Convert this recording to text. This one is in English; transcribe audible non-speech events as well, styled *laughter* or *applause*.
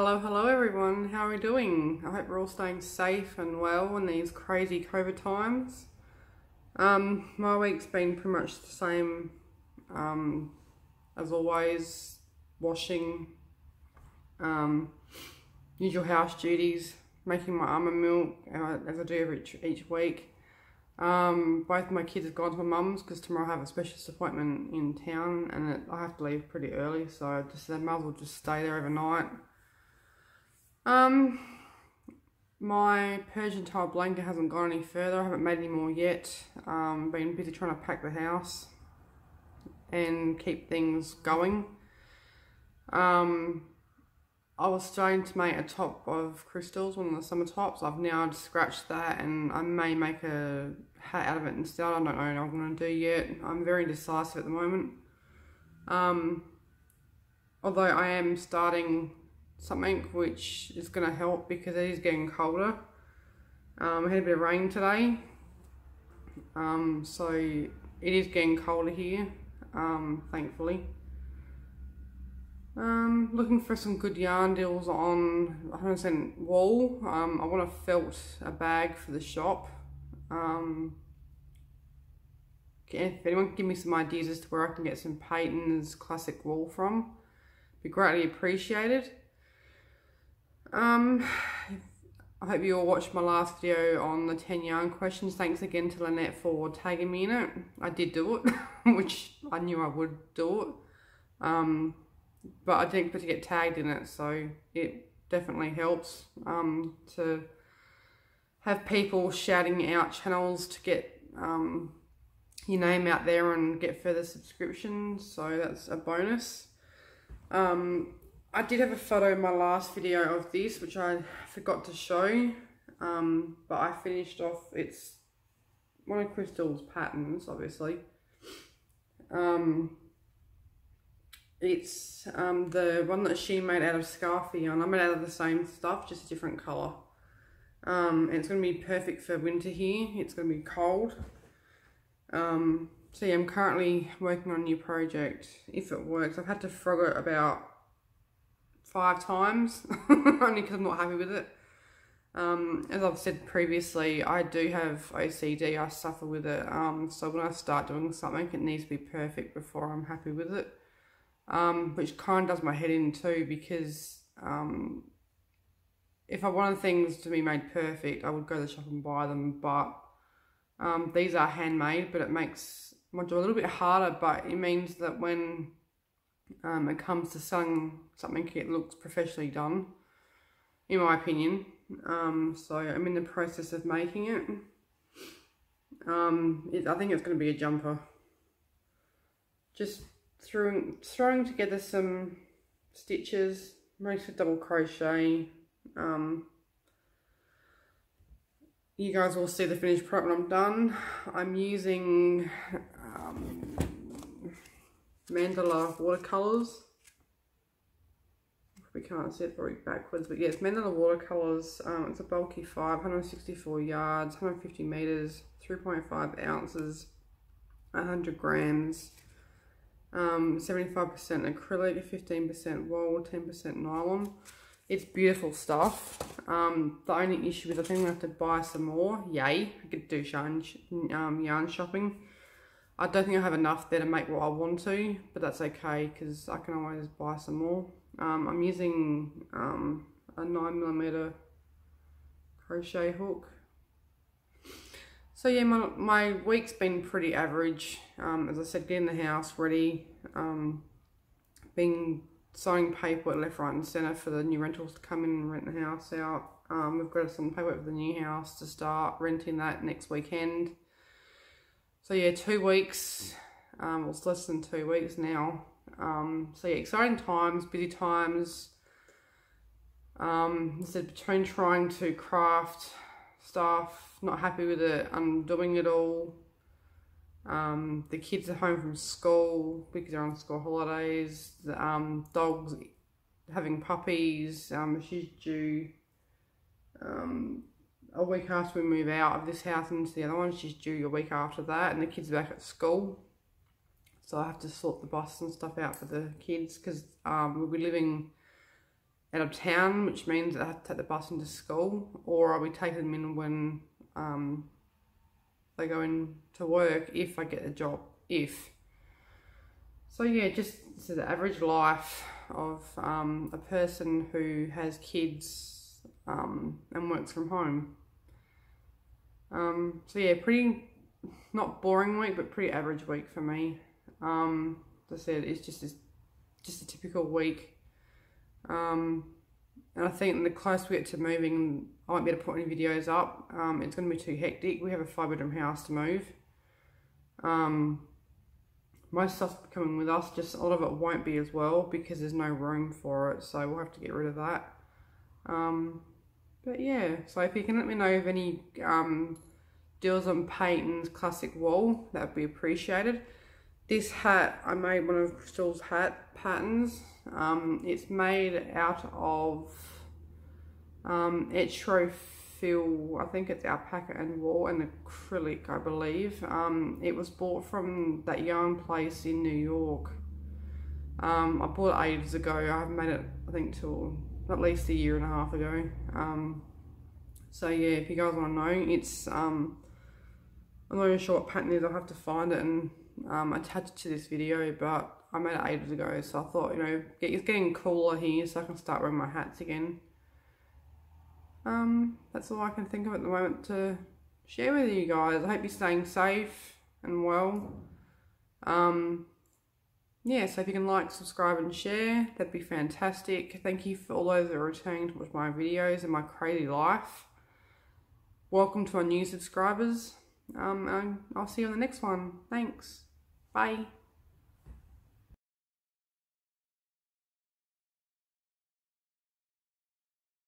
Hello, hello everyone. How are we doing? I hope we're all staying safe and well in these crazy COVID times. Um, my week's been pretty much the same um, as always. Washing, um, usual house duties, making my almond milk uh, as I do each, each week. Um, both of my kids have gone to my mum's because tomorrow I have a specialist appointment in town and it, I have to leave pretty early, so I just I might as well just stay there overnight. Um, my Persian tile blanket hasn't gone any further. I haven't made any more yet. Um, been busy trying to pack the house and keep things going. Um, I was starting to make a top of crystals, one of the summer tops. I've now scratched that and I may make a hat out of it instead. I don't know what I'm going to do yet. I'm very indecisive at the moment. Um, although I am starting something which is going to help because it is getting colder. Um, I had a bit of rain today. Um, so it is getting colder here, um, thankfully. Um, looking for some good yarn deals on 100% wool. Um, I want to felt a bag for the shop. Um, if anyone can give me some ideas as to where I can get some Patons classic wool from, be greatly appreciated. Um, I hope you all watched my last video on the 10 yarn questions. Thanks again to Lynette for tagging me in it. I did do it, *laughs* which I knew I would do it. Um, but I didn't expect to get tagged in it, so it definitely helps um, to have people shouting out channels to get um, your name out there and get further subscriptions, so that's a bonus. Um, I did have a photo in my last video of this, which I forgot to show, um, but I finished off, it's one of Crystal's patterns, obviously. Um, it's um, the one that she made out of Scarfie yarn. I made out of the same stuff, just a different colour. Um, and it's going to be perfect for winter here. It's going to be cold. Um, so yeah, I'm currently working on a new project. If it works, I've had to frog it about five times, *laughs* only because I'm not happy with it. Um, as I've said previously, I do have OCD. I suffer with it. Um, so when I start doing something, it needs to be perfect before I'm happy with it um, which kind of does my head in too because um, if I wanted things to be made perfect, I would go to the shop and buy them. But um, these are handmade, but it makes my job a little bit harder. But it means that when um, it comes to selling something, it looks professionally done, in my opinion. Um, so I'm in the process of making it. Um, it I think it's going to be a jumper. Just throwing, throwing together some stitches, mostly double crochet. Um, you guys will see the finished product when I'm done. I'm using um, Mandala watercolours. We can't see it very backwards, but yes, Mandala watercolours. Um, it's a bulky 5, 164 yards, 150 metres, 3.5 ounces, 100 grams um, 75% acrylic, 15% wool, 10% nylon. It's beautiful stuff. Um, the only issue is I think to have to buy some more. Yay, I could do yarn, um, yarn shopping. I don't think I have enough there to make what I want to, but that's okay because I can always buy some more. Um, I'm using um, a 9mm crochet hook so yeah, my, my week's been pretty average. Um, as I said, getting the house ready, um, being signing paperwork left, right and centre for the new rentals to come in and rent the house out. Um, we've got some paperwork for the new house to start renting that next weekend. So yeah, two weeks, um, well, it's less than two weeks now. Um, so yeah, exciting times, busy times. Um, said between trying to craft stuff not happy with it. I'm doing it all. Um, the kids are home from school because they're on school holidays. The um, dog's having puppies. Um, she's due um, a week after we move out of this house into the other one. She's due a week after that, and the kids are back at school. So I have to sort the bus and stuff out for the kids because um, we'll be living out of town, which means I have to take the bus into school, or I'll be taking them in when um, they go in to work if I get a job. If. So yeah, just so the average life of um, a person who has kids um, and works from home. Um, so yeah, pretty not boring week, but pretty average week for me. Um, as I said, it's just a, just a typical week. Um, and I think the closer we get to moving, I won't be able to put any videos up. Um, it's going to be too hectic. We have a five bedroom house to move. Um, most stuff's coming with us, just a lot of it won't be as well because there's no room for it. So we'll have to get rid of that. Um, but yeah, so if you can let me know of any um, deals on Patons classic wool, that would be appreciated. This hat, I made one of Crystal's hat patterns. Um, it's made out of um, Etrofil, I think it's alpaca and wool and acrylic, I believe. Um, it was bought from that yarn place in New York. Um, I bought it ages ago. I haven't made it, I think, till at least a year and a half ago. Um, so yeah, if you guys want to know, it's um, I'm not even sure what pattern is. I'll have to find it and um, attach it to this video. But I made it ages ago, so I thought you know it's getting cooler here, so I can start wearing my hats again. Um, that's all I can think of at the moment to share with you guys. I hope you're staying safe and well. Um, yeah, so if you can like, subscribe and share, that'd be fantastic. Thank you for all those that are returning to watch my videos and my crazy life. Welcome to our new subscribers. Um, I'll see you on the next one. Thanks. Bye.